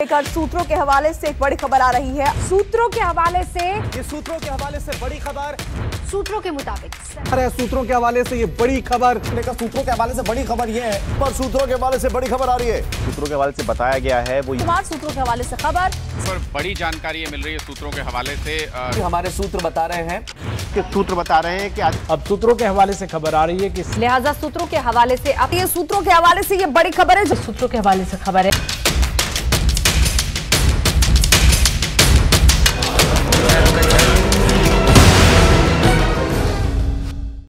लेकर सूत्रों के हवाले से एक बड़ी खबर आ रही है सूत्रों के हवाले से ये सूत्रों के हवाले से बड़ी खबर सूत्रों के मुताबिक अरे सूत्रों के हवाले से ये बड़ी खबर लेकर सूत्रों के हवाले से बड़ी खबर ये है पर सूत्रों के हवाले से बड़ी खबर आ रही है सूत्रों के हवाले से बताया गया है वो कुमार सूत्रों के हवाले से खबर पर बड़ी जानकारी मिल रही है सूत्रों के हवाले से हमारे सूत्र बता रहे हैं कि सूत्र बता रहे हैं कि आज अब सूत्रों के हवाले से खबर आ रही है कि लिहाजा सूत्रों के हवाले से अब ये सूत्रों के हवाले से ये बड़ी खबर है जो सूत्रों के हवाले से खबर है